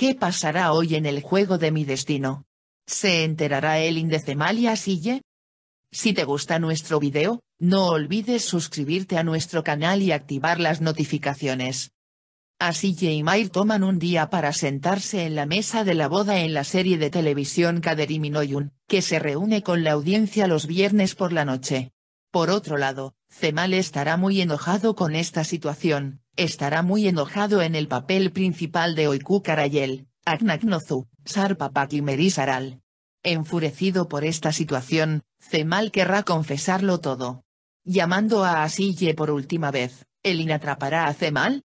¿Qué pasará hoy en el juego de mi destino? ¿Se enterará el Indezemal y Asille? Si te gusta nuestro video, no olvides suscribirte a nuestro canal y activar las notificaciones. Asille y Mair toman un día para sentarse en la mesa de la boda en la serie de televisión Kaderim Minoyun, que se reúne con la audiencia los viernes por la noche. Por otro lado, Cemal estará muy enojado con esta situación, estará muy enojado en el papel principal de Oiku Karayel, Aknaknozu, Sarpapak y Merisaral. Enfurecido por esta situación, Cemal querrá confesarlo todo. Llamando a Asille por última vez, ¿Elin atrapará a Cemal?